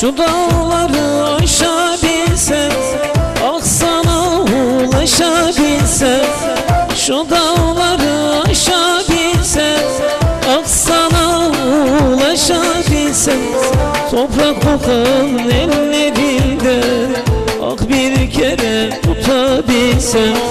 Şu dağları aşabilsem Ah sana ulaşabilsem Şu dağları aşabilsem Ah sana ulaşabilsem Toprak kokan ellerinde Ah bir kere tutabilsem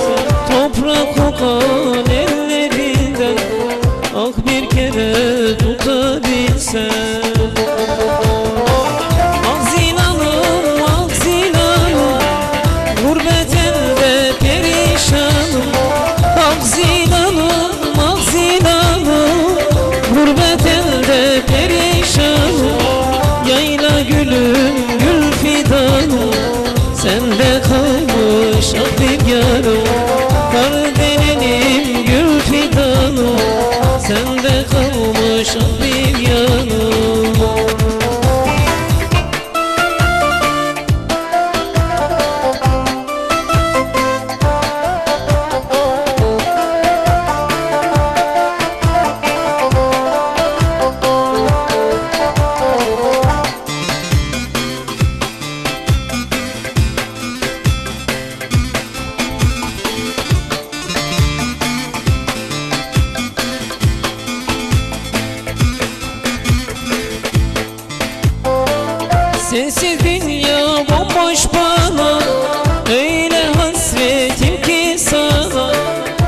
bir yarım Kardelenim, gül fidanım Sende kalmış bir yanım Sensiz dünya bomboş bana. Öyle hasretim ki sana.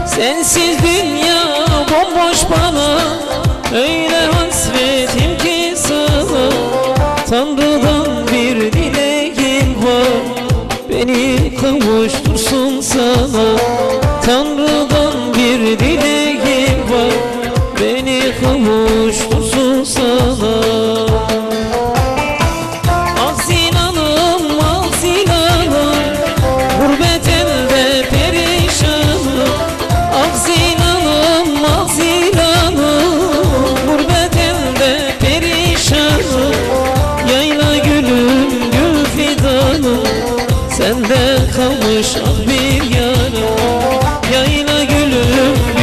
Sensiz dünya bomboş bana. Öyle hasretim ki sana. Tanrı'dan bir dileğim var. Beni kavuştursun sana kalmış ah bir yarım Yayla gülüm,